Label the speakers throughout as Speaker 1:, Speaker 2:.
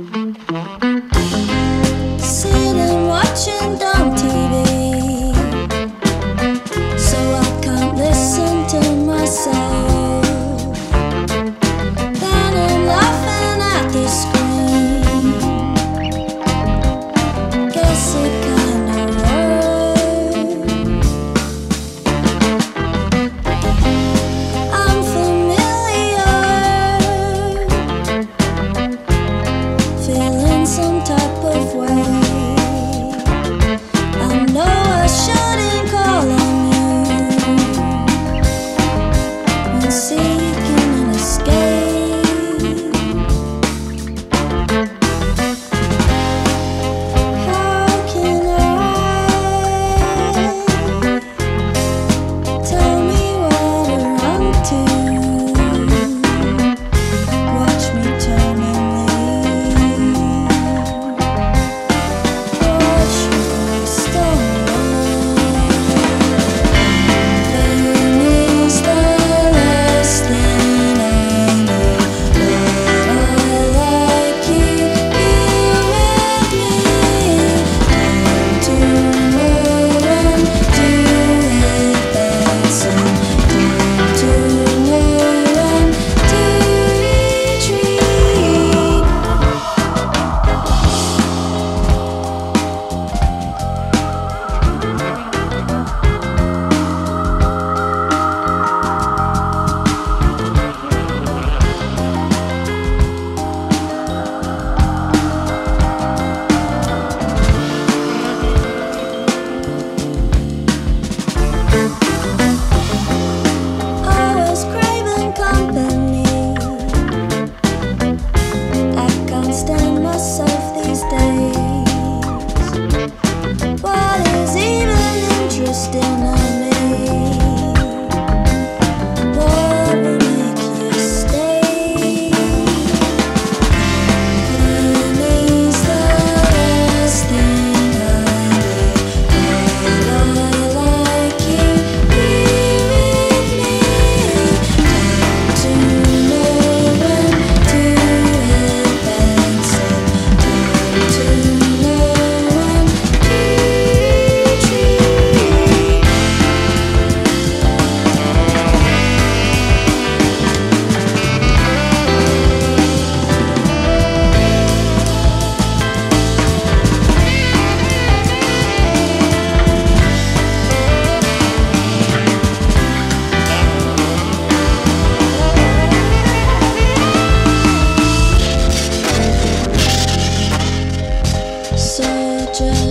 Speaker 1: Mm-hmm.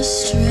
Speaker 1: strength.